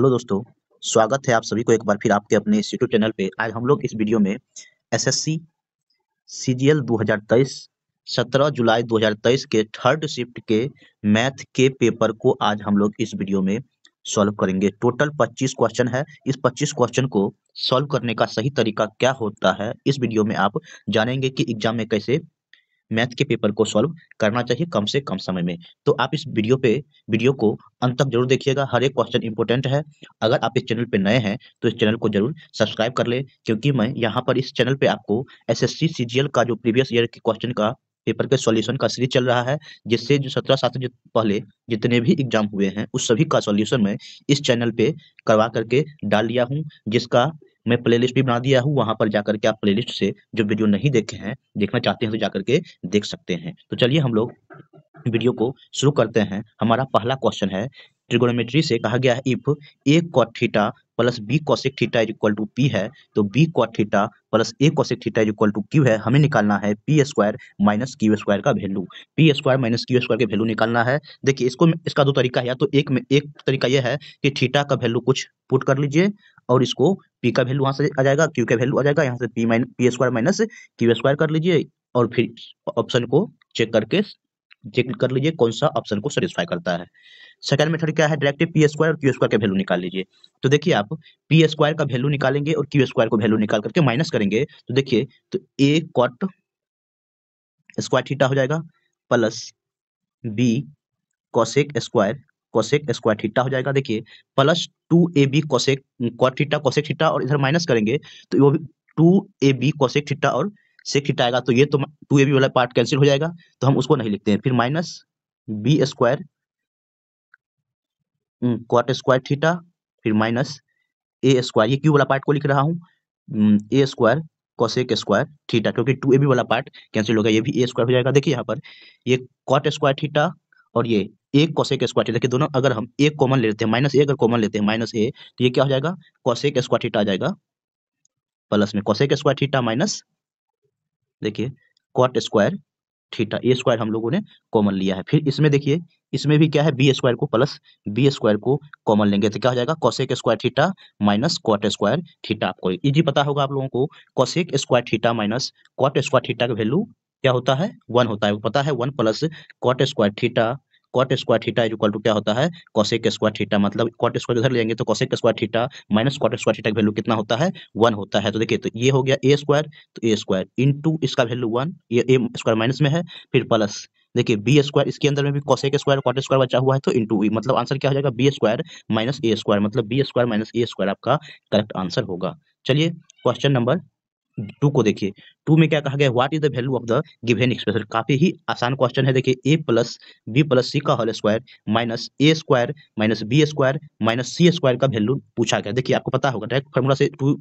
Hello दोस्तों, स्वागत है आप सभी को एक बार फिर आपके अपने यूट्यूब चैनल पे। आज हम लोग इस वीडियो में एसएससी सीजीएल 2023 17 जुलाई 2023 के थर्ड शिफ्ट के मैथ के पेपर को आज हम लोग इस वीडियो में सॉल्व करेंगे। टोटल 25 क्वेश्चन है। इस 25 क्वेश्चन को सॉल्व करने का सही तरीका क्या होता है, इस वीडियो में आप जानेंगे कि एग्ज़ाम में कैसे मैथ के पेपर को सॉल्व करना चाहिए कम से कम समय में। तो आप इस वीडियो पे, वीडियो को अंत तक ज़रूर देखिएगा। हर एक क्वेश्चन इंपॉर्टेंट है। अगर आप इस चैनल पे नए हैं तो इस चैनल को ज़रूर सब्सक्राइब कर ले, क्योंकि मैं यहाँ पर इस चैनल पे आपको एसएससी सीजीएल का जो प्रीवियस ईयर के क्वेश्चन का पेपर के सॉल्यूशन का सीरीज़ चल रहा है, जिससे जो सत्रह, सात पहले जितने भी एग्ज़ाम हुए हैं, उस सभी का सॉल्यूशन मैं इस चैनल पे करवा करके डाल दिया हूँ, जिसका मैं प्लेलिस्ट भी बना दिया हूँ, वहाँ पर जाकर के आप प्लेलिस्ट से जो वीडियो नहीं देखे हैं, देखना चाहते हैं तो जाकर के देख सकते हैं। तो चलिए हम लोग वीडियो को शुरू करते हैं। हमारा पहला क्वेश्चन है ट्रिगोनोमेट्री से कहा गया है if A cot theta plus B cosec theta is equal to P है तो B cot theta plus A cosec theta is equal to Q है, हमें निकालना है P square minus Q square का value P square minus Q square के value निकालना है। देखिए, इसको इसका दो तरीका है, या तो एक में, एक तरीका यह है कि थीटा का वैल्यू कुछ पुट कर लीजिए और इसको पी का वैल्यू वहाँ से आ जाएगा क्यू का वैल्यू आ जाएगा, यहाँ से P minus P square minus Q square कर लीजिए और फिर ऑप्शन को चेक करके चेक कर लीजिए कौन सा ऑप्शन को सेटिस्फाई करता है। सेकंड मेथड क्या है? डायरेक्ट पी स्क्वायर और क्यू स्क्वायर का वैल्यू निकाल लीजिए। तो देखिए आप पी स्क्वायर का वैल्यू निकालेंगे और क्यू स्क्वायर को वैल्यू निकाल करके माइनस करेंगे। तो देखिए तो ए कॉट स्क्वायर थीटा हो जाएगा plus B cosec square cosec square theta हो जाएगा। देखिए plus two A B cosec cot theta cosec theta और इधर माइनस करेंगे तो वो two A B cosec theta और सेक थीटा आएगा। तो ये तो टू ए बी वाला पार्ट कैंसिल हो जाएगा तो हम उसको नहीं लिखते हैं। फिर minus B square cot square theta फिर माइनस ए स्क्वायर ये क्यू वाला पार्ट को लिख रहा हूँ। A square cosec square theta क्योंकि टू ए बी वाला पार्ट कैंसिल हो गया, ये भी ए स्क्वायर हो जाएगा। देखिए यहाँ पर, ये कॉट स्क्वायर थीटा और ये एक कोसेक स्क्वायर देखिए दोनों अगर हम एक कॉमन लेते हैं माइनस ए अगर कॉमन लेते हैं माइनस ए तो ये क्या हो जाएगा? कोसेक स्क्वायर थीटा आ जाएगा। प्लस में कोसेक स्क्वायर थीटा माइनस देखिए cot square theta A square हम लोगों ने कॉमन लिया है। फिर इसमें देखिए, इसमें भी क्या है? बी स्क्वायर को प्लस बी स्क्वायर को कॉमन लेंगे तो क्या हो जाएगा? Cosec square theta minus cot square theta आपको इजी पता होगा आप लोगों को। Cosec square theta minus cot square theta का वैल्यू क्या होता है? वन होता है। पता है? One plus cot square theta cot square theta is equal to क्या होता है? कोसेक स्क्वायर थीटा मतलब कॉट स्क्वायर उधर लेंगे तो cosec square theta minus cot square theta का वैल्यू कितना होता है? वन होता है। तो देखिए तो ये हो गया ए स्क्वायर तो ए स्क्वायर इंटू इसका वैल्यू वन ये ए स्क्वायर माइनस में है, फिर प्लस देखिए बी स्क्वायर इसके अंदर में भी कोसेक स्क्वायर कॉट स्क्वायर बचा हुआ है तो इंटू मतलब आंसर क्या हो जाएगा? B square minus A square मतलब B square minus A square आपका करेक्ट आंसर होगा। चलिए क्वेश्चन नंबर टू को देखिए। टू में क्या कहा गया? What is the value of the given expression काफ़ी ही आसान क्वेश्चन है। देखिए A plus B plus C का whole square minus A square minus B square minus C square का वैल्यू पूछा गया। देखिए, आपको पता होगा डायरेक्ट फॉर्मूला से two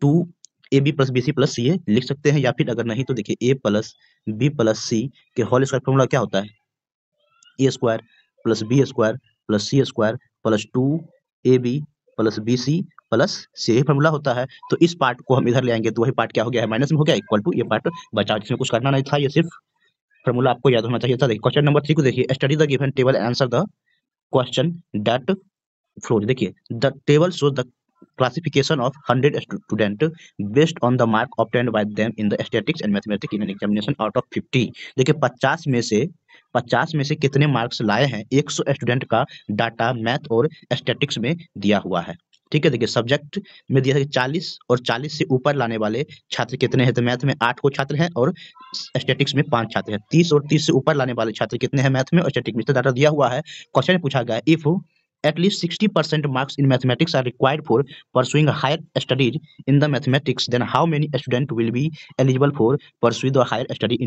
two A B plus B C plus C A लिख सकते हैं या फिर अगर नहीं तो देखिए A plus B plus C के होल स्क्वायर फॉर्मूला क्या होता है? A square plus B square plus C square plus two A B plus B C plus C यही फॉर्मूला होता है तो इस पार्ट को हम इधर ले आएँगे तो वही पार्ट क्या हो गया है? माइनस में हो गया इक्वल टू ये पार्ट बचा, जिसमें कुछ करना नहीं था, ये सिर्फ़ फॉर्मूला आपको याद होना चाहिए था। देखिए क्वेश्चन नंबर थ्री को देखिए study the given table answer the question that follows देखिए the table show the classification of 100 student based on the mark obtained by them in the statistics mathematics in an examination out of 50 देखिए 50 में से 50 में से कितने marks लाए हैं 100 student का डाटा मैथ और स्टैटिक्स में दिया हुआ है। ठीक है, देखिए सब्जेक्ट में दिया है चालीस और चालीस से ऊपर लाने वाले छात्र कितने हैं? तो मैथ में आठ को छात्र हैं और स्टेटिक्स में पाँच छात्र हैं। तीस और तीस से ऊपर लाने वाले छात्र कितने हैं मैथ में? और स्टेटिक्स में तो डाटा दिया हुआ है। क्वेश्चन पूछा गया if at least 60% marks in mathematics are required for pursuing a higher studies in the mathematics, then how many student will be eligible for pursue the higher study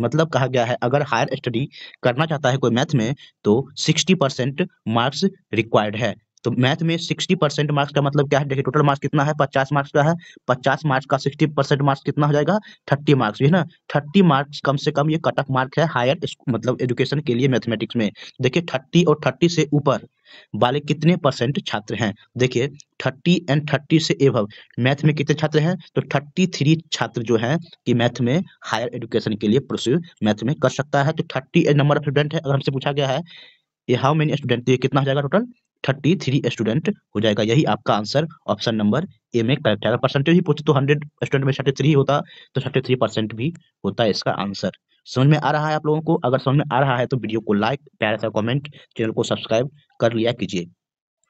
मतलब कहा गया है, अगर हायर स्टडी करना चाहता है कोई मैथ में तो 60% मार्क्स रिक्वायर्ड है। तो मैथ में 60 परसेंट मार्क्स का मतलब क्या है? देखिए टोटल मार्क्स कितना है? 50 मार्क्स का है। 50 मार्क्स का 60 परसेंट मार्क्स कितना हो जाएगा? 30 मार्क्स है ना? 30 मार्क्स कम से कम ये कट ऑफ़ मार्क है हायर मतलब एजुकेशन के लिए मैथमेटिक्स में। देखिए 30 और 30 से ऊपर वाले कितने परसेंट छात्र हैं? देखिए 30 एंड 30 से एवं मैथ में कितने छात्र हैं? तो 33 छात्र जो हैं कि मैथ में हायर एजुकेशन के लिए प्रोसीड मैथ में कर सकता है। तो 30 नंबर ऑफ़ स्टूडेंट है, अगर हमसे पूछा गया है, ये हाउ मेनी स्टूडेंट कितना हो जाएगा टोटल थर्टी थ्री स्टूडेंट हो जाएगा। यही आपका आंसर, ऑप्शन नंबर ए में करेक्ट है। अगर परसेंटेज ही पूछे तो हंड्रेड स्टूडेंट में थर्टी थ्री होता तो थर्टी थ्री परसेंट भी होता है इसका आंसर। समझ में आ रहा है आप लोगों को? अगर समझ में आ रहा है तो वीडियो को लाइक प्यारा सा कमेंट चैनल को सब्सक्राइब कर लिया कीजिए।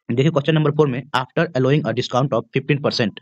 देखिए क्वेश्चन नंबर फोर में after allowing a discount of fifteen percent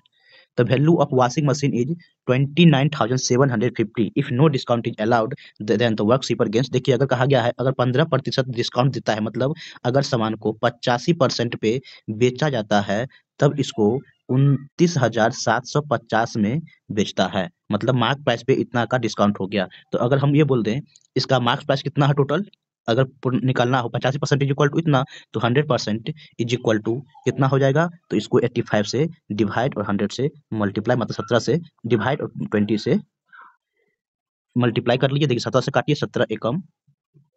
the value of washing machine is 29750 if no discount is allowed then the worksheeper gains. देखिए, अगर कहा गया है, अगर 15 प्रतिशत डिस्काउंट देता है मतलब अगर सामान को पचासी परसेंट पे बेचा जाता है, तब इसको उनतीस हज़ार सात सौ पचास में बेचता है। मतलब मार्क प्राइस पे इतना का डिस्काउंट हो गया। तो अगर हम ये बोल दें, इसका मार्क प्राइस कितना है टोटल अगर निकालना हो, पचासी परसेंट इज़ इक्वल टू इतना तो hundred percent is equal to कितना हो जाएगा? तो इसको एट्टी फाइव से डिवाइड और हंड्रेड से मल्टीप्लाई मतलब सत्रह से डिवाइड और ट्वेंटी से मल्टीप्लाई कर लीजिए। देखिए सत्रह से काटिए, सत्रह एकम,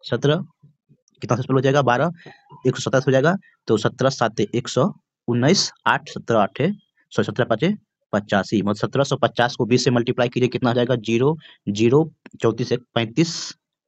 सत्रह, कितना से हो जाएगा? बारह, एक सौ सत्ताईस हो जाएगा। तो सत्रह सात एक सौ उन्नीस, आठ, सत्रह आठ सौ सत्रह पाँचे, पचासी। मतलब सत्रह सौ पचास को बीस से मल्टीप्लाई कीजिए, कितना हो जाएगा? ज़ीरो ज़ीरो चौतीस एक पैंतीस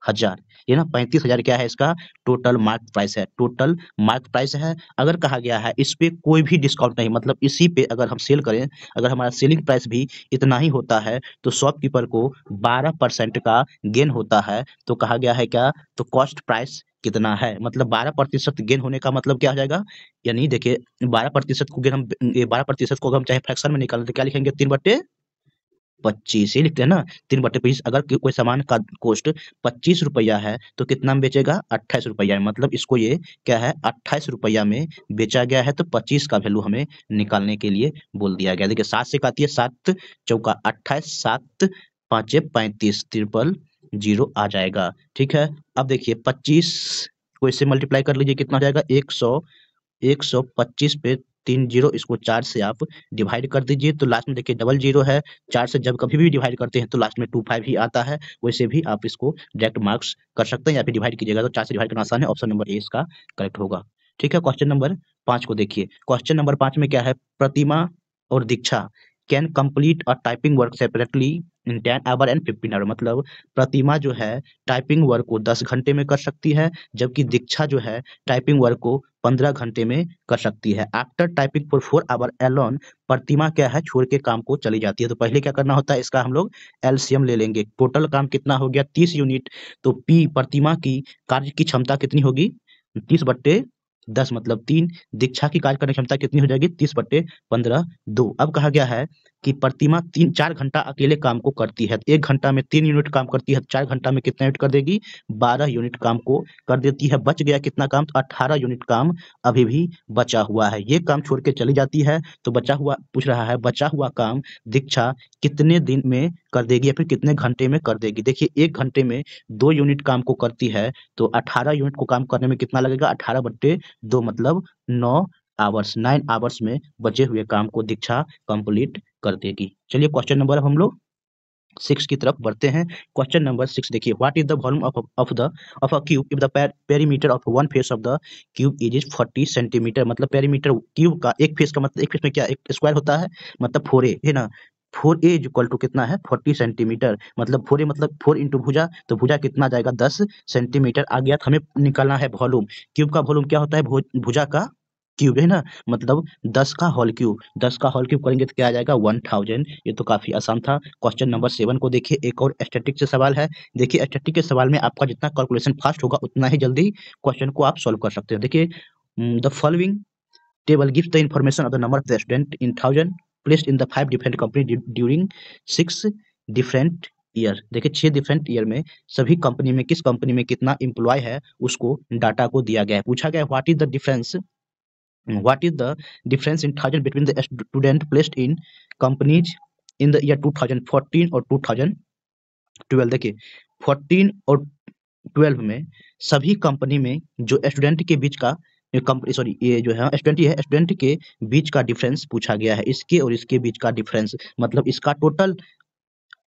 हज़ार। ये ना पैंतीस हज़ार क्या है इसका? टोटल मार्क प्राइस है। टोटल मार्क प्राइस है। अगर कहा गया है, इस पे कोई भी डिस्काउंट नहीं मतलब इसी पे अगर हम सेल करें, अगर हमारा सेलिंग प्राइस भी इतना ही होता है तो शॉपकीपर को बारह परसेंट का गेन होता है। तो कहा गया है क्या? तो कॉस्ट प्राइस कितना है? मतलब बारह प्रतिशत गेन होने का मतलब क्या हो जाएगा? यानी देखिए, बारह प्रतिशत को गेन हम बारह प्रतिशत को अगर हम चाहे फ्रैक्शन में निकालें तो क्या लिखेंगे? तीन बट्टे पच्चीस ही लिखते हैं ना? तीन बटे पच्चीस, अगर कोई सामान का कॉस्ट पच्चीस रुपया है तो कितना में बेचेगा? अट्ठाईस रुपया। मतलब इसको ये क्या है? अट्ठाईस रुपया में बेचा गया है तो पच्चीस का वैल्यू हमें निकालने के लिए बोल दिया गया। देखिए, सात से काती है, सात चौका अट्ठाईस, सात पांचे पैंतीस ट्रिपल ज़ीरो आ जाएगा। ठीक है? अब देखिए, पच्चीस को इससे मल्टीप्लाई कर लीजिए, कितना हो जाएगा? एक सौ एक सौ पच्चीस पे तीन ज़ीरो, इसको चार से आप डिवाइड कर दीजिए। तो लास्ट में देखिए डबल ज़ीरो है, चार से जब कभी भी डिवाइड करते हैं तो लास्ट में टू फाइव ही आता है। वैसे भी आप इसको डायरेक्ट मार्क्स कर सकते हैं, या फिर डिवाइड कीजिएगा तो चार से डिवाइड करना आसान है ऑप्शन नंबर ए इसका करेक्ट होगा। ठीक है क्वेश्चन नंबर पाँच को देखिए। क्वेश्चन नंबर पाँच में क्या है? प्रतिमा और Diksha. Can complete a typing work separately in ten hour and fifteen hour मतलब प्रतिमा जो है टाइपिंग वर्क को दस घंटे में कर सकती है, जबकि दीक्षा जो है टाइपिंग वर्क को पंद्रह घंटे में कर सकती है। After typing for four hour alone Pratima क्या है, छोड़ के काम को चली जाती है। तो पहले क्या करना होता है, इसका हम लोग एलसीएम ले लेंगे। टोटल काम कितना हो गया, तीस यूनिट तो पी प्रतिमा की कार्य की क्षमता कितनी होगी, तीस बट्टे दस मतलब तीन, दीक्षा की कार्य करने क्षमता कितनी हो जाएगी? तीस बट्टे पंद्रह, दो। अब कहा गया है कि प्रतिमा तीन, चार घंटा अकेले काम को करती है। एक घंटा में तीन यूनिट काम करती है, चार घंटा में कितना यूनिट कर देगी? बारह यूनिट काम को कर देती है। बच गया कितना काम? तो यूनिट काम अभी भी बचा हुआ है। ये काम छोड़ के चली जाती है तो बचा हुआ, पूछ रहा है, बचा हुआ काम, दीक्षा कितने दिन में कर देगी या फिर कितने घंटे में कर देगी? देखिए, एक घंटे में दो यूनिट काम को करती है तो अठारह यूनिट को काम करने में कितना लगेगा? अठारह बट्टे दो मतलब नौ आवर्स, नाइन आवर्स में बचे हुए काम को दीक्षा कंप्लीट कर देगी। चलिए, क्वेश्चन नंबर हम लोग सिक्स की तरफ़ बढ़ते हैं। क्वेश्चन नंबर सिक्स देखिए what is the volume of the of a cube if the perimeter of one face of the cube is is forty centimetre मतलब पेरीमीटर क्यूब का एक फेस का मतलब एक फेस में क्या, एक स्क्वायर होता है? मतलब फोर है ना? Four A is equal to कितना है? Forty centimetre. मतलब फोर ए मतलब फोर इंटू भुजा तो भुजा कितना जाएगा? दस सेंटीमीटर। आ गया तो हमें निकालना है वॉल्यूम क्यूब का वॉल्यूम क्या होता है? भुजा का क्यूब है ना? मतलब दस का हॉल क्यूब दस का हॉल क्यूब करेंगे तो क्या आ जाएगा? वन थाउज़ेंड ये तो काफ़ी आसान था। क्वेश्चन नंबर सेवन को देखिए। एक और स्टेटिक से सवाल है। देखिए स्टेटिक के सवाल में आपका जितना कैलकुलेशन फास्ट होगा, उतना ही जल्दी क्वेश्चन को आप सोल्व कर सकते हो। देखिए the following table gives the information of the number of student in thousand placed in the five different company during six different year देखिए, छह डिफरेंट ईयर में सभी कंपनी में किस कंपनी में कितना एम्प्लॉय है, उसको डाटा को दिया गया है। पूछा गया what is the difference what is the difference in thousand between the student placed in companies in the year 2014 और 2012 देखिए 14 और 12 में सभी कंपनी में जो स्टूडेंट के बीच का कंपनी सॉरी ये जो है स्टूडेंट है स्टूडेंट के बीच का डिफरेंस पूछा गया है। इसके और इसके बीच का डिफरेंस मतलब इसका टोटल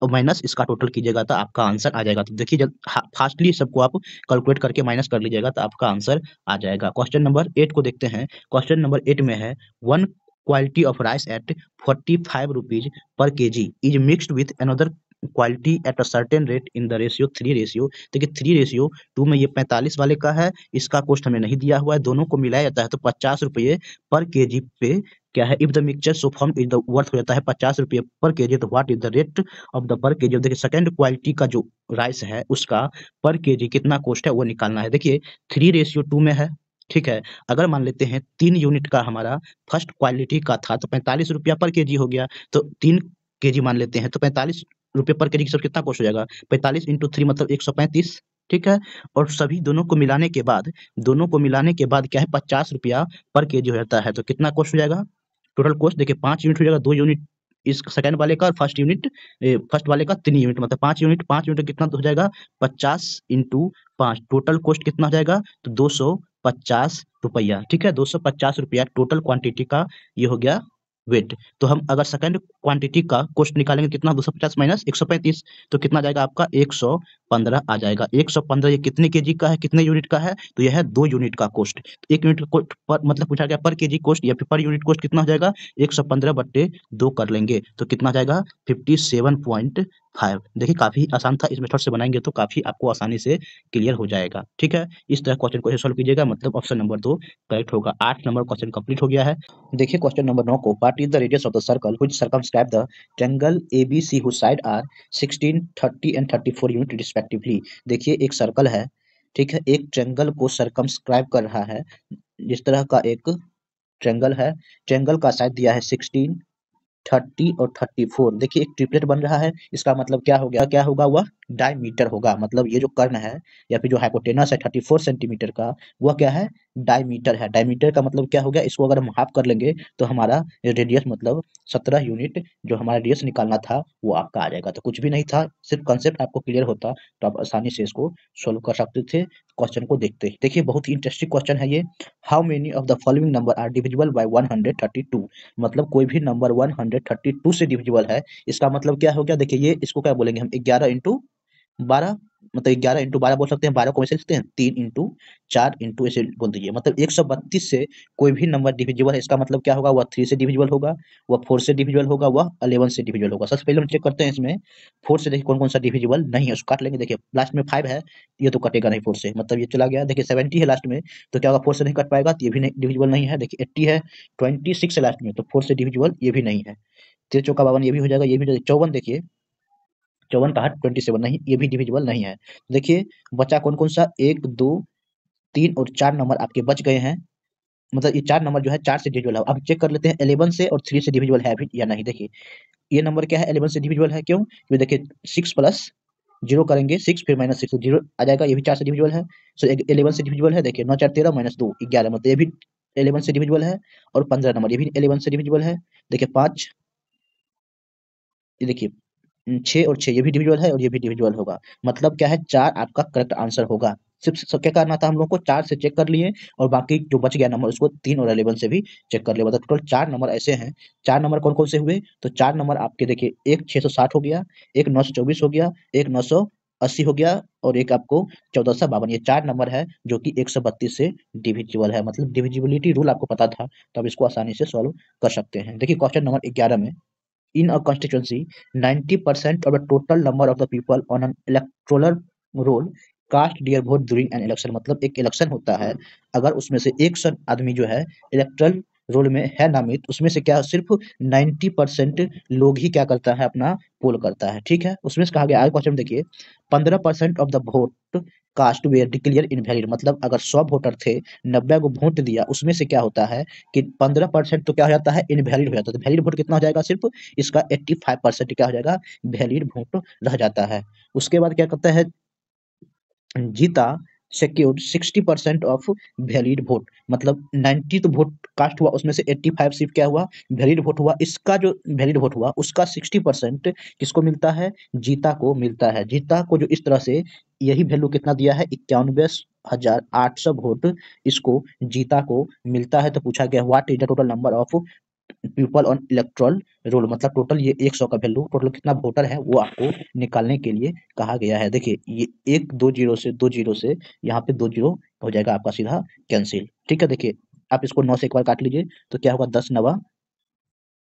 माइनस इसका टोटल कीजिएगा तो आपका आंसर आ जाएगा। तो देखिए जब फास्टली सबको आप कैलकुलेट करके माइनस कर लीजिएगा तो आपका आंसर आ जाएगा। क्वेश्चन नंबर एट को देखते हैं। क्वेश्चन नंबर एट में है one quality of rice at forty five rupees per K G is mixed with another quality at a certain rate in the ratio three ratio देखिए three ratio two में ये पैंतालीस वाले का है, इसका कॉस्ट हमें नहीं दिया हुआ है, दोनों को मिलाया जाता है तो पचास रुपये पर के जी पे क्या है if the mixture so form is the worth हो जाता है पचास रुपये पर के जी तो what is the rate of the per K G देखिए सेकंड क्वालिटी का जो राइस है, उसका पर के जी कितना कॉस्ट है, वो निकालना है। देखिए थ्री रेशियो टू में है, ठीक है? अगर मान लेते हैं, तीन यूनिट का हमारा फ़र्स्ट क्वालिटी का था तो पैंतालीस रुपया पर के जी हो गया तो तीन के जी मान लेते हैं तो पैंतालीस रुपये पर के जी सब कितना कॉस्ट हो जाएगा? पैंतालीस इंटू थ्री मतलब एक सौ पैंतीस, ठीक है? और सभी दोनों को मिलाने के बाद, दोनों को मिलाने के बाद क्या है? पचास रुपया पर के जी हो जाता है। तो कितना कॉस्ट हो जाएगा? टोटल कॉस्ट देखिए, पाँच यूनिट हो जाएगा दो यूनिट इस सेकंड वाले का और फ़र्स्ट यूनिट फ़र्स्ट वाले का तीन यूनिट मतलब पाँच यूनिट पाँच यूनिट कितना हो जाएगा? पचास इंटू पाँच। टोटल कॉस्ट कितना हो जाएगा? तो दो सौ पचास रुपया, ठीक है? दो सौ पचास रुपया टोटल क्वांटिटी का ये हो गया वेट तो हम अगर सेकंड क्वांटिटी का कोस्ट निकालेंगे, कितना? दो सौ पचास माइनस एक सौ पैंतीस तो कितना जाएगा आपका? एक सौ पंद्रह आ जाएगा। एक सौ पंद्रह ये कितने केजी का है, कितने यूनिट का है? तो यह है दो यूनिट का कोस्ट तो एक यूनिट कॉस्ट पर मतलब पूछा गया, पर के जी कोस्ट या फिर पर यूनिट कोस्ट कितना हो जाएगा? एक सौ पंद्रह बट्टे दो कर लेंगे तो कितना जाएगा? फिफ्टी सेवन पॉइंट फाइव देखिए काफ़ी आसान था, इस मेथड से बनाएँगे तो काफ़ी आपको आसानी से क्लियर हो जाएगा, ठीक है? इस तरह क्वेश्चन को सोल्व कीजिएगा मतलब ऑप्शन नंबर दो करेक्ट होगा, आठ नंबर क्वेश्चन कंप्लीट हो गया है। देखिए क्वेश्चन नंबर नौ को part is the radius of the circle which circumscribe the triangle ABC whose side are 16 30 and 34 unit respectively देखिए एक सर्कल है, ठीक है? एक ट्रायंगल को सर्कमस्क्राइब कर रहा है, जिस तरह का एक ट्रेंगल है ट्रायंगल का साइड दिया है 16 थर्टी और थर्टी फोर। देखिए, एक ट्रिपलेट बन रहा है। इसका मतलब क्या हो गया? क्या होगा? वह डायमीटर होगा। मतलब ये जो कर्ण है या फिर जो हाइपोटेनस है थर्टी फोर सेंटीमीटर का, वह क्या है? डायमीटर है। डायमीटर का मतलब क्या हो गया? इसको अगर हम हाफ़ कर लेंगे तो हमारा रेडियस मतलब सत्रह यूनिट जो हमारा रेडियस निकालना था, वो आपका आ जाएगा। तो कुछ भी नहीं था, सिर्फ़ कंसेप्ट आपको क्लियर होता तो आप आसानी से इसको सोल्व कर सकते थे क्वेश्चन को देखते। ही देखिए, बहुत ही इंटरेस्टिंग क्वेश्चन है ये। How many of the following number are divisible by 132 मतलब कोई भी नंबर 132 से डिविजिबल है, इसका मतलब क्या हो गया? देखिए, ये इसको क्या बोलेंगे हम? 11 इंटू बारह मतलब ग्यारह इंटू बारह बोल सकते हैं, बारह को ऐसे लिखते हैं, तीन इंटू चार इंटू ऐसे बोल दीजिए। मतलब एक सौ बत्तीस से कोई भी नंबर डिविजिबल है, इसका मतलब क्या होगा? वह थ्री से डिविजिबल होगा, वह फोर से डिविजिबल होगा, वह अलेवन से डिविजिबल होगा। सबसे पहले हम चेक करते हैं इसमें फोर से देखिए कौन कौन सा डिविजिबल नहीं है, उसको काट लेंगे। देखिए लास्ट में फाइव है, ये तो कटेगा नहीं फोर से। मतलब ये चला गया, देखिए सेवेंटी है लास्ट में तो क्या होगा? फोर से नहीं कट पाएगा तो ये भी डिविजिबल नहीं है। देखिए एट्टी है ट्वेंटी सिक्स है लास्ट में तो फोर से डिविजिबल ये भी नहीं है। तेरह चौका बावन ये भी हो जाएगा, ये भी चौवन देखिए चौवन का ट्वेंटी सेवन नहीं, ये भी डिविजिबल नहीं है। देखिए, बचा कौन कौन सा? एक, दो, तीन और चार नंबर आपके बच गए हैं। मतलब ये चार नंबर जो है, चार से डिविजिबल है। अब चेक कर लेते हैं इलेवन से और थ्री से डिविजिबल है भी या नहीं। देखिए, ये नंबर क्या है? इलेवन से डिविजिबल है क्यों? क्योंकि देखिए सिक्स प्लस ज़ीरो करेंगे सिक्स फिर माइनस सिक्स ज़ीरो आ जाएगा, ये भी चार से डिविजिबल है। सो इलेवन से डिविजिबल है, देखिए, नौ, चार, तेरह माइनस दो, ग्यारह मतलब ये भी इलेवन से डिविजिबल है और पंद्रह नंबर ये भी इलेवन से डिविजिबल है। देखिए, पाँच, ये देखिए छह और छह, ये भी डिविजुअल है और ये भी डिविजुअल होगा। मतलब क्या है? चार आपका करेक्ट आंसर होगा। सिर्फ़ क्या करना था हम लोग को? चार से चेक कर लिए और बाकी जो बच गया नंबर उसको तीन और अलेवन से भी चेक कर लिया। मतलब टोटल चार नंबर ऐसे हैं। चार नंबर कौन कौन से हुए? तो चार नंबर आपके देखिए, एक छह सौ साठ हो गया, एक नौ सौ चौबीस हो गया, एक नौ सौ अस्सी हो गया और एक आपको चौदह सौ बावन। ये चार नंबर है जो कि एक सौ बत्तीस से डिविजिबल है। मतलब डिविजिबिलिटी रूल आपको पता था तो आप इसको आसानी से सॉल्व कर सकते हैं। देखिए क्वेश्चन नंबर ग्यारह में in a constituency 90% of the total number of the people on an electoral roll cast their vote during an election मतलब एक इलेक्शन होता है अगर उसमें से एक सौ आदमी जो है इलेक्ट्रल रोल में है नामित। उसमें से क्या सिर्फ़ 90 परसेंट लोग ही क्या करता है, अपना पोल करता है, ठीक है? उसमें से कहा गया आगे क्वेश्चन देखिए 15 percent of the vote cast were declare invalid मतलब अगर सौ वोटर थे, नब्बे को वोट दिया, उसमें से क्या होता है कि पंद्रह परसेंट तो क्या हो जाता है? इनवैलिड हो जाता है। तो वैलिड वोट कितना हो जाएगा सिर्फ़? इसका एट्टी फाइव परसेंट क्या हो जाएगा? वैलिड वोट रह जाता है। उसके बाद क्या करता है? जीता secured 60 percent of valid vote मतलब 90 तो वोट कास्ट हुआ, उसमें से 85 सिर्फ़ क्या हुआ? वैलिड वोट हुआ। इसका जो वैलिड वोट हुआ, उसका 60 परसेंट किसको मिलता है? जीता को मिलता है। जीता को जो इस तरह से यही वैल्यू कितना दिया है? इक्यानवे हज़ार आठ सौ वोट इसको जीता को मिलता है। तो पूछा गया what is the total number of people on electoral roll मतलब टोटल ये एक सौ का वैल्यू टोटल कितना वोटर है, वो आपको निकालने के लिए कहा गया है। देखिए, ये एक दो ज़ीरो से, दो ज़ीरो से यहाँ पे दो ज़ीरो हो जाएगा आपका सीधा कैंसिल ठीक है, देखिए, आप इसको नौ से एक बार काट लीजिए तो क्या होगा? दस नवा,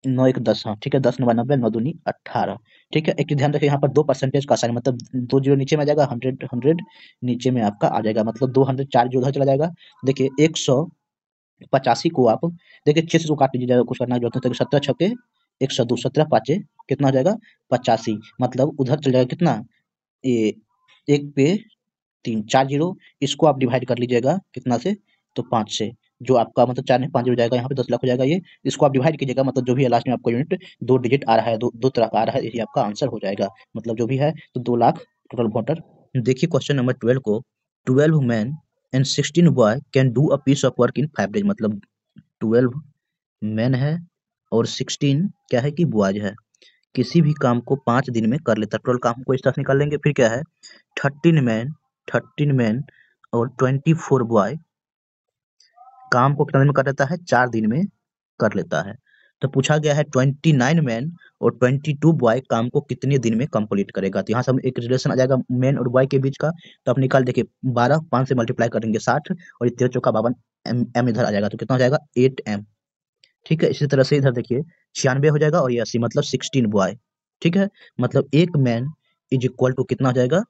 नौ एक दस हाँ ठीक है, दस नवा नब्बे, नौ दूनी अट्ठारह। ठीक है, एक ध्यान रखिए, यहाँ पर दो परसेंटेज का साइन मतलब दो ज़ीरो नीचे में आ जाएगा हंड्रेड हंड्रेड नीचे में आपका आ जाएगा मतलब दो हंड्रेड चार जो उधर चला जाएगा। देखिए, एक सौ पचासी को आप। देखिए, छह से काट लीजिए कुछ करना ज़रूरत नहीं सत्रह छक्के, एक सौ दो, सत्रह पाँचे, कितना हो जाएगा? पचासी। मतलब उधर चल जाएगा कितना? ये एक पे तीन, चार ज़ीरो। इसको आप डिवाइड कर लीजिएगा, कितना से? तो पाँच से। जो आपका मतलब चार नहीं, पाँच ज़ीरो जाएगा, यहाँ पे दस लाख हो जाएगा ये। इसको आप डिवाइड कीजिएगा मतलब जो भी है लास्ट में आपको यूनिट दो डिजिट आ रहा है, दो दो तरह का आ रहा है, यही आपका आंसर हो जाएगा। मतलब जो भी है तो दो लाख टोटल वोटर देखिए क्वेश्चन नंबर ट्वेल्व को। Twelve man and sixteen boy can do a piece of work in five days मतलब ट्वेल्व मैन है और सिक्सटीन क्या है कि बॉयज़ है। किसी भी काम को पाँच दिन में कर लेता। टोटल काम को इस तरह निकाल लेंगे, फिर क्या है? थर्टीन मैन थर्टीन मैन और ट्वेंटी फोर बॉय काम को कितना दिन में कर लेता है? चार दिन में कर लेता है। तो पूछा गया है ट्वेंटी नाइन मैन और ट्वेंटी टू बॉय काम को कितने दिन में कंप्लीट करेगा? तो यहाँ से हम एक रिलेशन आ जाएगा मैन और बॉय के बीच का। तो आप निकाल देखिए, बारह, पाँच से मल्टीप्लाई करेंगे साठ और तेरह चौका बावन एम एम इधर आ जाएगा। तो कितना हो जाएगा? एट एम ठीक है, इसी तरह से इधर देखिए, छियानवे हो जाएगा और ये अस्सी मतलब सिक्सटीन बॉय ठीक है मतलब एक मैन इज़ इक्वल टू कितना हो जाएगा?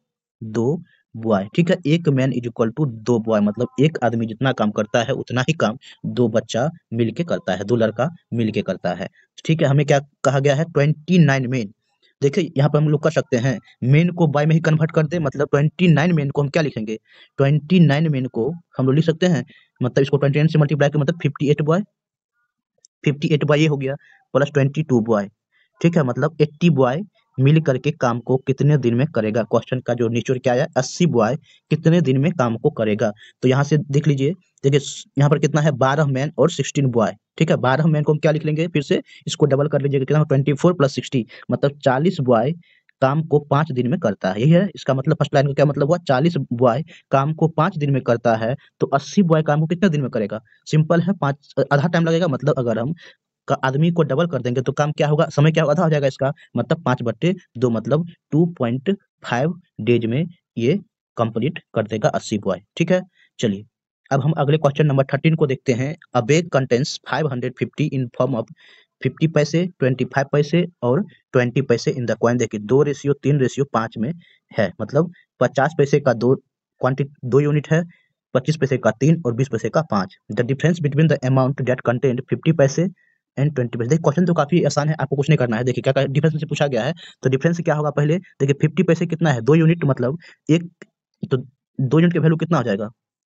दो। बॉय ठीक है? एक मैन इज़ इक्वल टू दो बॉय मतलब एक आदमी जितना काम करता है, उतना ही काम दो बच्चा मिलके करता है, दो लड़का मिलके करता है। ठीक है, हमें क्या कहा गया है? ट्वेंटी नाइन मेन देखिए, यहाँ पर हम लोग कर सकते हैं। मेन को बाय में ही कन्वर्ट कर दे मतलब ट्वेंटी नाइन मेन को हम क्या लिखेंगे? ट्वेंटी नाइन मेन को हम लोग लिख सकते हैं मतलब इसको ट्वेंटी नाइन से मल्टीप्लाई कर मतलब fifty eight boy fifty eight boy ये हो गया प्लस ट्वेंटी टू बॉय ठीक है मतलब एट्टी बॉय मिल करके काम को कितने दिन में करेगा? क्वेश्चन का जो निचोड़ क्या है अस्सी बॉय कितने दिन में काम को करेगा? तो यहाँ से देख लीजिए, देखिए, यहाँ पर कितना है? बारह मैन और सिक्सटीन बॉय ठीक है? बारह मैन को हम क्या लिख लेंगे? फिर से इसको डबल कर लीजिएगा, कितना? ट्वेंटी फोर प्लस सिक्सटी मतलब चालीस बॉय काम को पाँच दिन में करता है। यही है, इसका मतलब फ़र्स्ट लाइन का क्या मतलब हुआ? चालीस बॉय काम को पाँच दिन में करता है तो अस्सी बॉय काम को कितने दिन में करेगा? सिंपल है, पाँच, आधा टाइम लगेगा मतलब अगर हम का आदमी को डबल कर देंगे तो काम क्या होगा? समय क्या आधा हो जाएगा इसका। मतलब पाँच बट्टे दो मतलब टू पॉइंट फाइव डेज़ में ये कंप्लीट कर देगा अस्सी बॉय ठीक है? चलिए, अब हम अगले क्वेश्चन नंबर थर्टीन को देखते हैं। A bag contains five hundred fifty in form of fifty paise twenty five paise और ट्वेंटी पैसे इन द क्वाइन देखिए, दो रेशियो तीन रेशियो पाँच में है। मतलब पचास पैसे का दो क्वांटिटी दो यूनिट है, पच्चीस पैसे का तीन और बीस पैसे का पाँच। The difference between the amount that content fifty paise and twenty paise देखिए क्वेश्चन तो काफ़ी आसान है, आपको कुछ नहीं करना है। देखिए, क्या क्या डिफरेंस से पूछा गया है तो डिफरेंस क्या होगा पहले? देखिए फिफ्टी पैसे कितना है? दो यूनिट मतलब एक तो दो यूनिट का वैल्यू कितना हो जाएगा?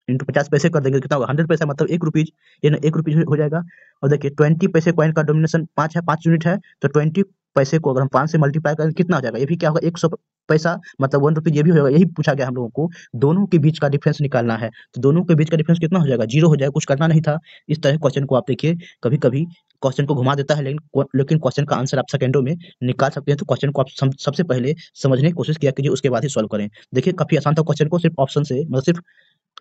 इंटू पचास पैसे कर देंगे कितना होगा? हंड्रेड पैसा मतलब एक रुपीज़ ये ना एक रुपीज़ हो जाएगा। और देखिए ट्वेंटी पैसे कॉइन का डोमिनेशन पाँच है, पाँच यूनिट है तो ट्वेंटी पैसे को अगर हम पाँच से मल्टीप्लाई करें, कितना हो जाएगा? ये भी क्या होगा? एक सौ पैसा मतलब वन रुपीज़ ये भी होगा यही पूछा गया हम लोगों को, दोनों के बीच का डिफरेंस निकालना है। तो दोनों के बीच का डिफरेंस कितना हो जाएगा? ज़ीरो हो जाएगा, कुछ करना नहीं था। इस तरह क्वेश्चन को आप देखिए कभी कभी क्वेश्चन को घुमा देता है, लेकिन लेकिन क्वेश्चन का आंसर आप सेकेंडो में निकाल सकते हैं। तो क्वेश्चन को आप सबसे पहले समझने की कोशिश किया कीजिए, उसके बाद ही सॉल्व करें। देखिए, काफ़ी आसान था क्वेश्चन को, सिर्फ़ ऑप्शन से मतलब सिर्फ़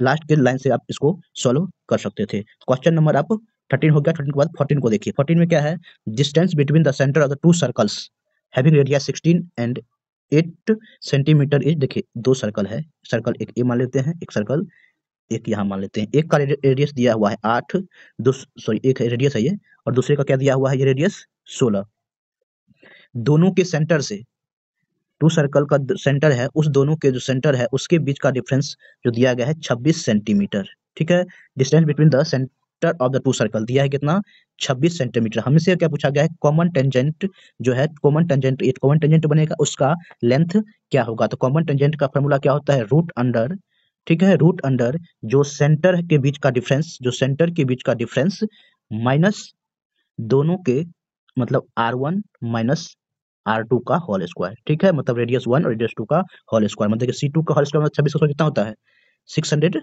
लास्ट के लाइन से आप इसको सॉल्व कर सकते थे। क्वेश्चन नंबर आप थर्टीन हो गया थर्टीन के बाद फोर्टीन को देखिए। फोर्टीन में क्या है? Distance between the centre of the two circles having radii sixteen and eight centimetre is देखिए, दो सर्कल है। सर्कल एक ए मान लेते हैं, एक सर्कल एक यहाँ मान लेते हैं, एक का रेडियस दिया हुआ है आठ सॉरी एक रेडियस है ये, और दूसरे का क्या दिया हुआ है ये रेडियस? सोलह। दोनों के सेंटर से टू सर्कल का सेंटर है, उस दोनों के जो सेंटर है, उसके बीच का डिफरेंस जो दिया गया है छब्बीस सेंटीमीटर ठीक है? Distance between the centre of the two circle दिया है कितना? छब्बीस सेंटीमीटर हमसे क्या पूछा गया है? कॉमन टेंजेंट जो है कॉमन टेंजेंट कॉमन टेंजेंट बनेगा, उसका लेंथ क्या होगा? तो कॉमन टेंजेंट का फॉर्मूला क्या होता है? रूट अंडर ठीक है रूट अंडर जो सेंटर के बीच का डिफरेंस जो सेंटर के बीच का डिफरेंस माइनस दोनों के मतलब R one minus R two का होल स्क्वायर ठीक है? मतलब रेडियस वन और रेडियस टू का होल स्क्वायर मतलब सी टू का होल स्क्वायर मतलब छब्बीस का कितना होता है? Six hundred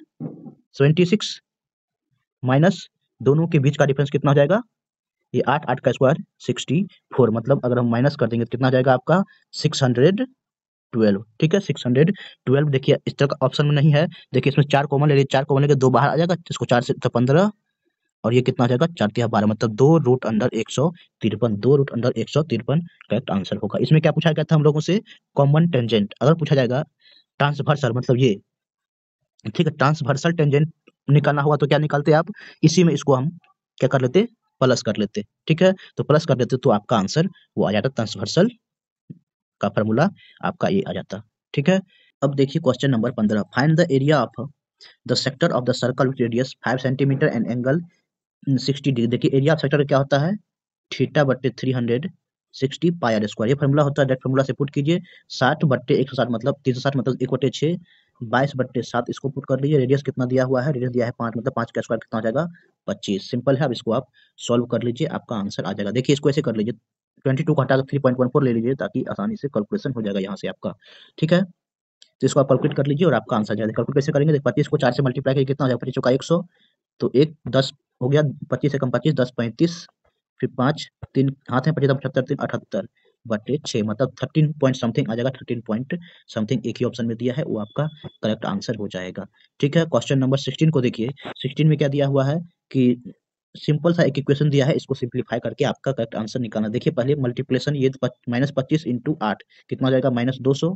seventy six minus दोनों के बीच का डिफरेंस कितना हो जाएगा? ये आठ आठ का स्क्वायर सिक्सटी फोर मतलब अगर हम माइनस कर देंगे तो कितना जाएगा आपका? सिक्स हंड्रेड ट्वेल्व, ठीक है? सिक्स हंड्रेड ट्वेल्व, देखिए, इस तरह का ऑप्शन में नहीं है। देखिए, इसमें चार कॉमन ले लीजिए चार कॉमन लेके दो बाहर आ जाएगा, इसको चार से तो पंद्रह, और ये कितना आ जाएगा? चार तिहा बारह मतलब दो रूट अंडर एक सौ तिरपन, दो रूट अंडर एक सौ तिरपन करेक्ट आंसर होगा। इसमें क्या पूछा गया था हम लोगों से? कॉमन टेंजेंट अगर पूछा जाएगा ट्रांसवर्सल मतलब ये, ठीक है ट्रांसवर्सल टेंजेंट निकालना हुआ तो क्या निकालते आप? इसी में इसको हम क्या कर लेते? प्लस कर लेते, ठीक है? तो प्लस कर लेते तो आपका आंसर वो आ जाता ट्रांसवर्सल का फॉर्मूला आपका ये आ जाता। ठीक है? अब देखिए क्वेश्चन नंबर पंद्रह। Find the area of the sector of the circle with radius five centimetre and angle sixty degree देखिए एरिया ऑफ़ सेक्टर क्या होता है? थीटा बट्टे three hundred sixty pi R square ये फॉर्मूला होता है। डायरेक्ट फॉर्मूला से पुट कीजिए। साठ बट्टे एक सौ साठ मतलब तीन सौ साठ मतलब एक बट्टे छः। बाईस बट्टे सात इसको पुट कर लीजिए। रेडियस कितना दिया हुआ है? रेडियस दिया है पाँच मतलब पाँच का स्क्वायर कितना हो जाएगा? पच्चीस। सिंपल है। अब इसको आप सॉल्व कर लीजिए। आपका आंसर आ जाएगा। देखिए इसको ऐसे कर लीजिए। ट्वेंटी टू घटा थ्री पॉइंट वन फोर ले लीजिए ताकि आसानी से कैलकुलेशन हो जाएगा यहाँ से आपका। ठीक है? तो इसको आप कैलकुलेट कर लीजिए और आपका आंसर जाएगा। कैलकुलेट कैसे करेंगे? पच्चीस को चार से मल्टीप्लाई करिए कितना हो जाएगा पच्चीस का एक सौ। तो एक दस हो गया, पच्चीस से कम पच्चीस, दस पैंतीस, फिर पाँच, तीन हाथ में पच्चीस पचहत्तर, तीन अठहत्तर बटे छः मतलब थर्टीन पॉइंट समथिंग आ जाएगा थर्टीन पॉइंट समथिंग एक ही ऑप्शन में दिया है, वो आपका करेक्ट आंसर हो जाएगा। ठीक है? क्वेश्चन नंबर सिक्सटीन को देखिए। सिक्सटीन में क्या दिया हुआ है कि सिंपल सा एक इक्वेशन दिया है, इसको सिंप्लीफाई करके आपका करेक्ट आंसर निकालना। देखिए, पहले मल्टीप्लेशन ये माइनस पच्चीस इंटू आठ, कितना हो जाएगा? माइनस दो सौ,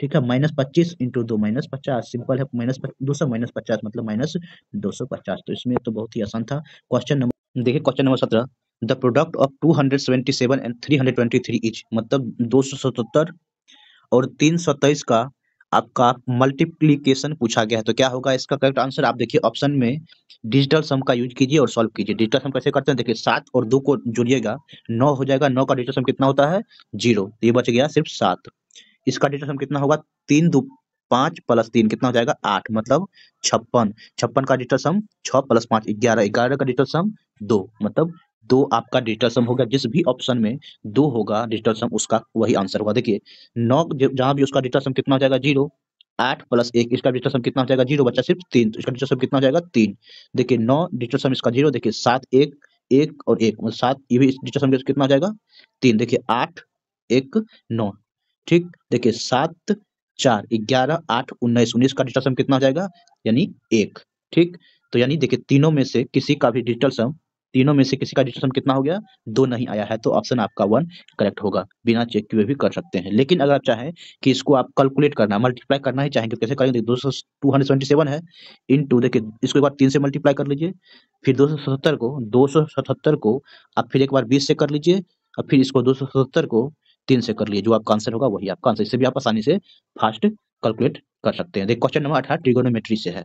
ठीक है? माइनस पच्चीस इंटू दो माइनस पचास सिंपल है माइनस दो सौ माइनस पचास मतलब माइनस दो सौ पचास। तो इसमें तो बहुत ही आसान था। क्वेश्चन नंबर देखिए क्वेश्चन नंबर सत्रह the product of two hundred seventy seven and three hundred twenty three each मतलब दो सौ सतहत्तर और तीन सौ तेईस का आपका मल्टीप्लीकेशन पूछा गया है। तो क्या होगा इसका करेक्ट आंसर आप देखिए ऑप्शन में डिजिटल सम का यूज़ कीजिए और सॉल्व कीजिए। डिजिटल सम कैसे करते हैं? देखिए, सात और दो को जोड़िएगा, नौ हो जाएगा, नौ का डिजिटल सम कितना होता है? ज़ीरो तो ये बच गया सिर्फ़ सात। इसका डिजिटल सम कितना होगा? तीन दो पाँच प्लस तीन कितना हो जाएगा? आठ। मतलब छप्पन। छप्पन का डिजिटल सम छह प्लस पाँच, ग्यारह। ग्यारह का डिजिटल सम दो। मतलब दो आपका डिजिटल सम होगा, जिस भी ऑप्शन में दो होगा डिजिटल सम उसका वही आंसर होगा। देखिए, नौ जहाँ भी उसका डिजिटल सम कितना हो जाएगा? ज़ीरो आठ प्लस एक, इसका डिजिटल सम कितना हो जाएगा? ज़ीरो बच्चा सिर्फ़ तीन तो इसका डिजिटल सम कितना हो जाएगा? तीन। देखिए, नौ डिजिटल सम इसका ज़ीरो देखिए, सात एक एक और एक मतलब सात, ये भी डिजिटल सम कितना हो जाएगा? तीन। देखिए, आठ, एक, नौ। ठीक? देखिए, सात, चार, ग्यारह, आठ, उन्नीस उन्नीस का डिजिटल सम कितना हो जाएगा? यानी एक। ठीक? तो यानी देखिए, तीनों में से किसी का भी डिजिटल सम तीनों में से किसी का डिजिटल कितना हो गया? दो नहीं आया है तो ऑप्शन आपका वन करेक्ट होगा, बिना चेक किए भी कर सकते हैं। लेकिन अगर आप चाहें कि इसको आप कैलकुलेट करना मल्टीप्लाई करना ही चाहेंगे तो कैसे करेंगे दो सौ टू हंड्रेड सेवेंटी सेवन है इन टू देखिए, इसको एक बार तीन से मल्टीप्लाई कर लीजिए, फिर दो सौ सतहत्तर को, दो सौ सतहत्तर को आप फिर एक बार बीस से कर लीजिए, और फिर इसको दो सौ सतहत्तर को तीन से कर लीजिए, जो आपका आंसर होगा वही आपका आंसर इससे भी आप आसानी से फास्ट कैलकुलेट कर सकते हैं। देखिए क्वेश्चन नंबर अठारह ट्रिगोनोमेट्री से है।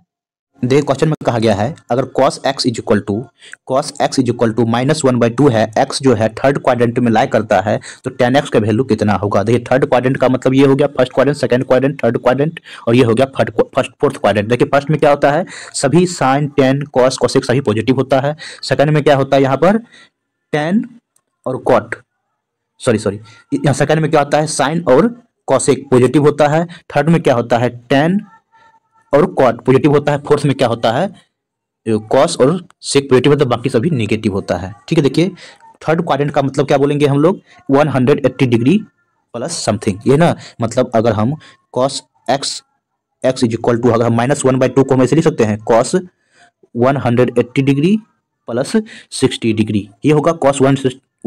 देखिए क्वेश्चन में कहा गया है, अगर cos x is equal to cos X is equal to minus one by two है, x जो है थर्ड क्वाड्रेंट में लाई करता है तो टेन एक्स का वैल्यू कितना होगा? देखिए थर्ड क्वाड्रेंट का मतलब ये हो गया first quadrant second quadrant third quadrant और ये हो गया फ़र्स्ट फोर्थ क्वाड्रेंट देखिए फ़र्स्ट में क्या होता है, सभी साइन टेन कॉस कॉसिक सभी पॉजिटिव होता है। सेकंड में क्या होता है, यहाँ पर टेन और कॉट सॉरी सॉरी यहाँ सेकंड में क्या होता है साइन और कॉसिक पॉजिटिव होता है। थर्ड में क्या होता है टेन और क्वाड पॉजिटिव होता है फोर्थ में क्या होता है? कॉस और सेक पॉजिटिव होता है बाकी सभी नेगेटिव होता है। ठीक है, देखिए थर्ड क्वाड्रेंट का मतलब क्या बोलेंगे हम लोग? 180 डिग्री प्लस समथिंग ये ना? मतलब अगर हम cos X X is equal to अगर हम माइनस वन बाई टू को हम ऐसे लिख सकते हैं कॉस 180 डिग्री प्लस 60 डिग्री ये होगा cos one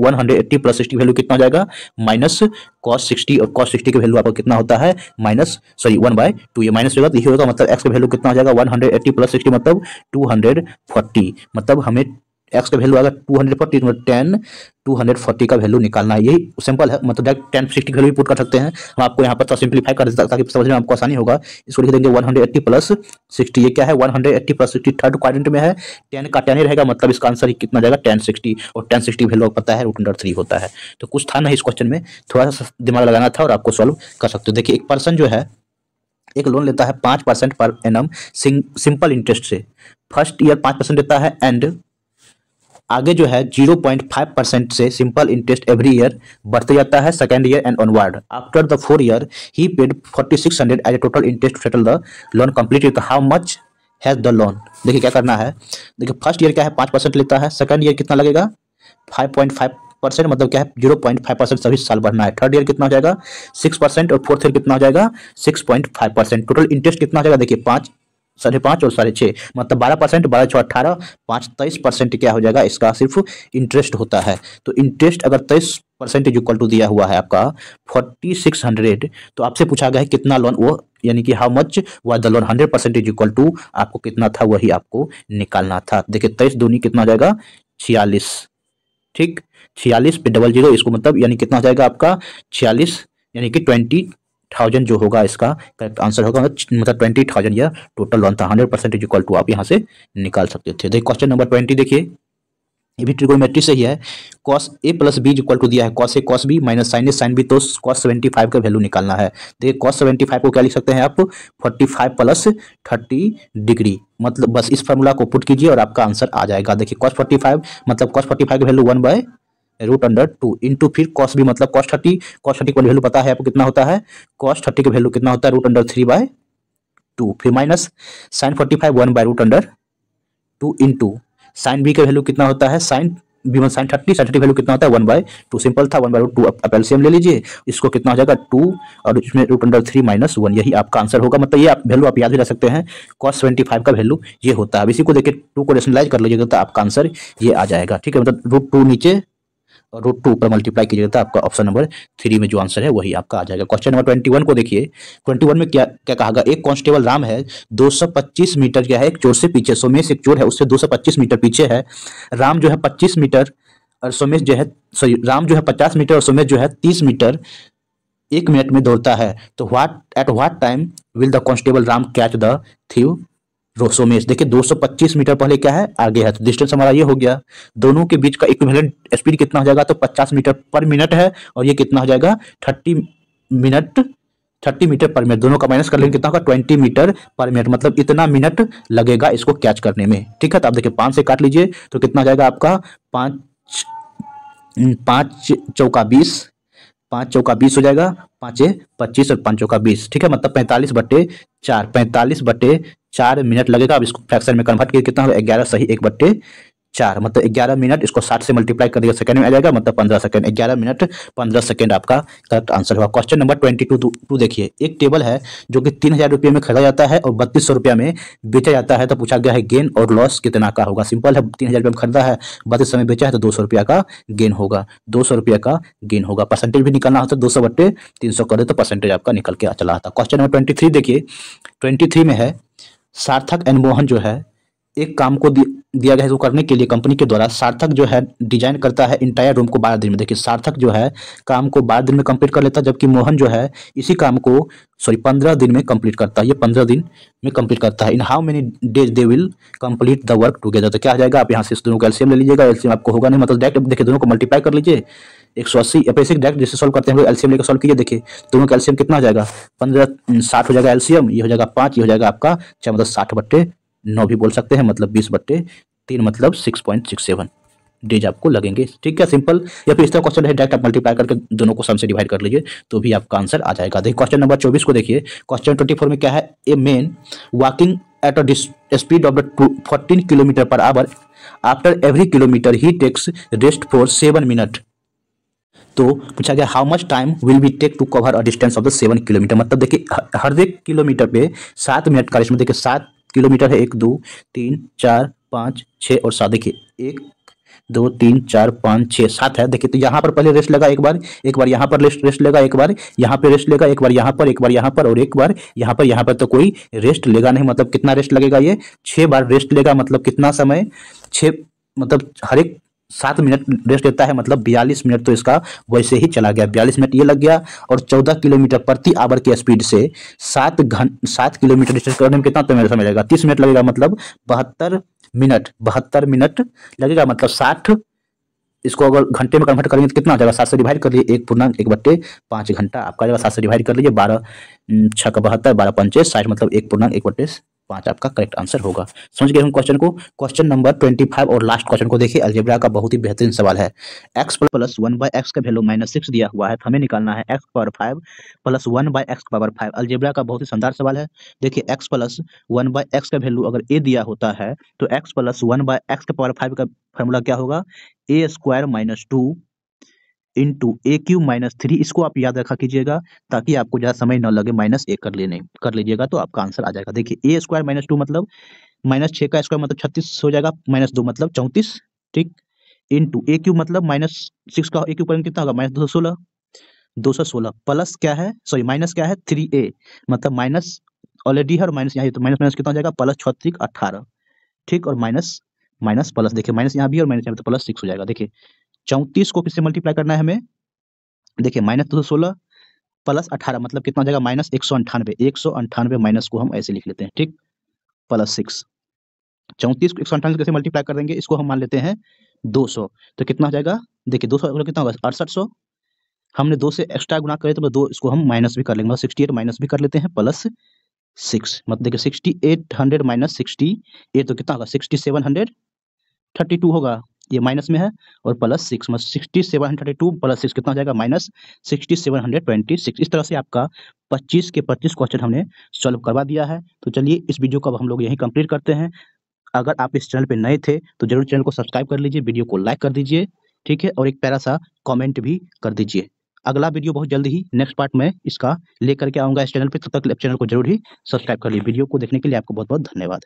180 plus sixty value कितना हो जाएगा? माइनस कॉस सिक्सटी और कॉस सिक्सटी की वैल्यू आपका कितना होता है? Minus sorry one by two ये माइनस होगा तो ये होगा मतलब एक्स का वैल्यू कितना हो जाएगा? 180 प्लस सिक्सटी मतलब 240 मतलब हमें एक्स का वैल्यू आएगा two hundred forty tan two hundred forty का वैल्यू निकालना है। यही सिंपल है। मतलब direct tan sixty value put कर सकते हैं। हम आपको यहाँ पर तो सिंप्लीफाई कर देते ताकि समझने में आपको आसानी होगा। इसको लिख देंगे one hundred eighty plus sixty ये क्या है? One hundred eighty plus sixty third quadrant में है। टेन का टेन ही रहेगा। मतलब इसका आंसर कितना जाएगा? टेन सिक्सटी और टेन सिक्सटी वैल्यू पता है रूट अंडर थ्री होता है। तो कुछ था ना इस क्वेश्चन में। थोड़ा सा दिमाग लगाना था और आपको सॉल्व कर सकते हो। देखिए, एक पर्सन जो है, एक लोन लेता है पाँच percent per annum simple interest से। फ़र्स्ट ईयर पाँच परसेंट देता है एंड आगे जो है 0.5 परसेंट से सिंपल इंटरेस्ट एवरी ईयर बढ़ते जाता है second year and onward after the four year he paid 4600 as a total interest settle the loan complete how much has the loan देखिए क्या करना है? देखिए फ़र्स्ट ईयर क्या है? पाँच परसेंट लेता है। सेकेंड ईयर कितना लगेगा? फाइव पॉइंट फाइव परसेंट मतलब क्या है? ज़ीरो पॉइंट फाइव परसेंट सभी साल बढ़ना है। थर्ड ईयर कितना हो जाएगा? सिक्स परसेंट और फोर्थ ईयर कितना हो जाएगा? Six point five percent total interest कितना हो जाएगा? देखिए पाँच साढ़े पाँच और साढ़े छः मतलब बारह परसेंट, बारह छः अट्ठारह पाँच, तेईस परसेंट क्या हो जाएगा? इसका सिर्फ़ इंटरेस्ट होता है। तो इंटरेस्ट अगर तेईस परसेंटेज इक्वल टू दिया हुआ है आपका फोर्टी सिक्स हंड्रेड तो आपसे पूछा गया है कितना लोन वो यानी कि how much was the loan hundred percentage equal to आपको कितना था, वही आपको निकालना था। देखिए, तेईस दूनी कितना जाएगा? छियालीस। ठीक? छियालीस पे डबल ज़ीरो इसको मतलब यानी कितना जाएगा आपका? छियालीस, यानी कि ट्वेंटी थाउज़ेंड जो होगा इसका करेक्ट आंसर होगा मतलब ट्वेंटी थाउज़ेंड या टोटल लॉन था हंड्रेड परसेंट इक्वल टू आप यहाँ से निकाल सकते थे। देखिए क्वेश्चन नंबर ट्वेंटी देखिए। ये भी ट्रिगोनोमेट्री से ही है। Cos A plus B equal to दिया है। Cos A cos B minus sine A sine B तो कॉस सेवेंटी फाइव का वैल्यू निकालना है। देखिए कॉस सेवेंटी फाइव को क्या लिख सकते हैं आप? Forty five plus thirty degree मतलब बस इस फॉर्मूला को पुट कीजिए और आपका आंसर आ जाएगा। देखिए कॉस फोर्टी फाइव मतलब कॉस फोर्टी फाइव का value one by root under two into फिर कॉस भी मतलब कॉस थर्टी कॉस थर्टी का वैल्यू पता है आपको कितना होता है? कॉस थर्टी का वैल्यू कितना होता है? Root under three by two फिर minus sine forty five one by root under two into sine B का वैल्यू कितना होता है? Sine B one sine thirty sine thirty value कितना होता है? वन बाय टू सिंपल था वन बाय रूट टू आप एलसीएम ले लीजिए, इसको कितना हो जाएगा? टू और इसमें root under three minus one यही आपका आंसर होगा। मतलब ये आप वैल्यू आप याद भी रख सकते हैं कॉस सेवेंटी फाइव का वैल्यू ये होता है। अब इसी को देखिए टू को रेशनलाइज कर लीजिएगा तो आपका आंसर ये आ जाएगा। ठीक है मतलब रूट टू नीचे रूट टू ऊपर मल्टीप्लाई कीजिएगा तो आपका ऑप्शन नंबर थ्री में जो आंसर है वही आपका आ जाएगा। क्वेश्चन नंबर ट्वेंटी वन को देखिए। ट्वेंटी वन में क्या क्या कहा गया? एक कांस्टेबल राम है 225 मीटर क्या है, एक चोर से पीछे, सोमेश एक चोर है, उससे 225 मीटर पीछे है। राम जो है 25 मीटर और सोमेश जो है सॉरी राम जो है 50 मीटर और सोमेश जो है 30 मीटर एक मिनट में दौड़ता है। तो what at what time will the constable Ram catch the thief रोसोमेश देखिए 225 मीटर पहले क्या है? आगे है तो डिस्टेंस हमारा ये हो गया। दोनों के बीच का इक्विवेलेंट स्पीड कितना हो जाएगा? तो 50 मीटर पर मिनट है, और ये कितना हो जाएगा? 30 मिनट 30 मीटर पर मिनट दोनों का माइनस कर लेंगे, कितना होगा? 20 मीटर पर मिनट मतलब इतना मिनट लगेगा इसको कैच करने में। ठीक है तो आप देखिए, पाँच से काट लीजिए तो कितना जाएगा आपका? पाँच पाँच चौका बीस, पाँच चौका बीस हो जाएगा, पाँचे पच्चीस और पाँच चौका बीस। ठीक है मतलब पैंतालीस बट्टे चार, पैंतालीस बट्टे चार मिनट लगेगा। अब इसको फ्रैक्शन में कन्वर्ट किया कितना होगा? ग्यारह सही एक बट्टे चार। मतलब ग्यारह मिनट इसको साठ से मल्टीप्लाई कर दिया सेकंड में आ जाएगा मतलब पंद्रह सेकंड ग्यारह मिनट, पंद्रह सेकंड आपका करेक्ट आंसर होगा। Question number twenty two two देखिए। एक टेबल है जो कि तीन हज़ार रुपये में खरीदा जाता है और बत्तीस सौ रुपया में बेचा जाता है। तो पूछा गया है गेन और लॉस कितना का होगा? सिंपल है, तीन हज़ार में खरीदा है, बत्तीस सौ में बेचा है तो दो सौ रुपया का गेन होगा। दो सौ रुपया का गेन होगा। परसेंटेज भी निकलना होता है, दो सौ बट्टे तीन सौ करे तो परसेंटेज आपका निकल के चला आता क्वेश्चन नंबर ट्वेंटी थ्री देखिए। ट्वेंटी थ्री में है सार्थक एंड मोहन जो है, एक काम को दिया गया है करने के लिए कंपनी के द्वारा। सार्थक जो है, डिज़ाइन करता है इंटायर रूम को बारह दिन में। देखिए, सार्थक जो है, काम को बारह दिन में कंप्लीट कर लेता है, जबकि मोहन जो है, इसी काम को सॉरी पंद्रह दिन में कंप्लीट करता है। ये पंद्रह दिन में कंप्लीट करता है। In how many days they will complete the work together तो क्या आ जाएगा? आप यहाँ से दोनों का एलसीएम ले लीजिएगा। एलसीएम आपको होगा नहीं मतलब डायरेक्ट देखिए, दोनों को मल्टीप्लाई कर लीजिए। एक सौ अस्सी या पैसे डायरेक्ट जैसे सॉल्व करते हैं एलसीएम लेकर सॉल्व कीजिए। देखिए, दोनों का एलसीएम कितना हो जाएगा? पंद्रह, साठ हो जाएगा एलसीएम ये हो जाएगा पाँच, ये हो जाएगा आपका चाहे मतलब साठ बट्टे नौ भी बोल सकते हैं मतलब बीस बट्टे तीन मतलब six point six seven days आपको लगेंगे। ठीक है, सिंपल। या फिर इस तरह क्वेश्चन है डायरेक्ट आप मल्टीप्लाई करके दोनों को सम से डिवाइड कर लीजिए तो भी आपका आंसर आ जाएगा। देखिए क्वेश्चन नंबर चौबीस को देखिए। क्वेश्चन ट्वेंटी फोर में क्या है? A man walking at a speed of fourteen kilometre per hour after every kilometre he takes rest for seven minute तो पूछा गया how much time will be take to cover a distance of the seven kilometre मतलब देखिए हर एक kilometre पे सात minute का rest देखिए, सात किलोमीटर है, एक, दो, तीन, चार, पाँच छः और सात। देखिए, एक, दो, तीन, चार, पाँच छः सात है। देखिए तो यहाँ पर पहले रेस्ट लगा एक बार एक बार यहाँ पर रेस्ट रेस्ट लेगा एक बार, यहाँ पे रेस्ट लेगा एक बार, यहाँ पर, एक बार यहाँ पर और एक बार यहाँ पर यहाँ पर तो कोई रेस्ट लेगा नहीं। मतलब कितना रेस्ट लगेगा ये? छः बार रेस्ट लेगा मतलब कितना समय? छः मतलब हर एक सात मिनट रेस्ट लेता है मतलब बयालीस मिनट तो इसका वैसे ही चला गया। बयालीस मिनट ये लग गया और चौदह किलोमीटर प्रति आवर की स्पीड से सात घंटे सात किलोमीटर डिस्टेंस करने में कितना समय समय लगेगा तीस मिनट लगेगा मतलब बहत्तर मिनट बहत्तर मिनट लगेगा मतलब साठ। इसको अगर घंटे में कन्वर्ट करेंगे तो कितना हो जाएगा? सात से डिवाइड कर लिए, एक पूर्णांक, एक बट्टे, पाँच घंटा। आपका जाएगा सात से डिवाइड कर लीजिए, बारह छः का बहत्तर, बारह पंचे, साठ मतलब एक पूर्णांक, एक बट्टे पाँच आपका करेक्ट आंसर होगा। समझ गए हम क्वेश्चन को? क्वेश्चन नंबर ट्वेंटी फाइव और लास्ट क्वेश्चन को देखिए। अलजेब्रा का बहुत ही बेहतरीन सवाल है। X plus one by X का वैल्यू माइनस सिक्स दिया हुआ है। हमें निकालना है X power five plus one by X power five algebra का बहुत ही शानदार सवाल है। देखिए X plus one by X का वैल्यू अगर ए दिया होता है तो X plus one by X का पावर फाइव का फॉर्मूला क्या होगा? A square minus two into A cube minus three इसको आप याद रखा कीजिएगा, ताकि आपको ज़्यादा समय न लगे माइनस ए कर लेने, कर लीजिएगा तो आपका आंसर आ जाएगा। देखिए ए स्क्वायर माइनस टू मतलब माइनस छः का स्क्वायर मतलब छत्तीस हो जाएगा माइनस दो मतलब चौंतीस, ठीक? इंटू ए क्यू मतलब माइनस सिक्स का ए क्यू पर कितना होगा? माइनस दो सौ सोलह, दो सौ सोलह। प्लस क्या है? सॉरी माइनस क्या है? थ्री ए मतलब माइनस ऑलरेडी है और माइनस यहाँ तो माइनस माइनस कितना हो जाएगा? प्लस छत्तीस अट्ठारह ठीक? और माइनस माइनस प्लस देखिए माइनस यहाँ भी और माइनस यहाँ तो प्लस सिक्स हो जाएगा। देखिए चौंतीस को किससे मल्टीप्लाई करना है हमें। देखिए माइनस दो सौ सोलह प्लस अठारह मतलब कितना जाएगा? माइनस एक सौ अंठानवे। एक सौ अंठानवे माइनस को हम ऐसे लिख लेते हैं, ठीक? प्लस सिक्स चौंतीस को एक सौ अंठानवे कैसे मल्टीप्लाई कर देंगे इसको हम मान लेते हैं दो सौ। तो कितना हो जाएगा? देखिए, दो सौ कितना होगा? अड़सठ सौ। हमने दो से एक्स्ट्रा गुना करे तो दो, इसको हम माइनस भी कर लेंगे। मतलब सिक्सटी एट माइनस भी कर लेते हैं प्लस सिक्स मतलब देखिए sixty eight hundred minus sixty eight तो कितना होगा? Sixty seven hundred thirty two होगा। ये माइनस में है और प्लस सिक्स मतलब sixty seven hundred two plus six कितना हो जाएगा? Minus sixty seven hundred twenty six. इस तरह से आपका पच्चीस के पच्चीस क्वेश्चन हमने सॉल्व करवा दिया है। तो चलिए इस वीडियो को अब हम लोग यहीं कंप्लीट करते हैं। अगर आप इस चैनल पर नए थे तो ज़रूर चैनल को सब्सक्राइब कर लीजिए, वीडियो को लाइक कर दीजिए, ठीक है? और एक प्यारा सा कॉमेंट भी कर दीजिए। अगला वीडियो बहुत जल्द ही नेक्स्ट पार्ट में इसका लेकर के आऊँगा इस चैनल पे। तब तक चैनल को ज़रूर ही सब्सक्राइब कर लीजिए। वीडियो को देखने के लिए आपको बहुत बहुत धन्यवाद।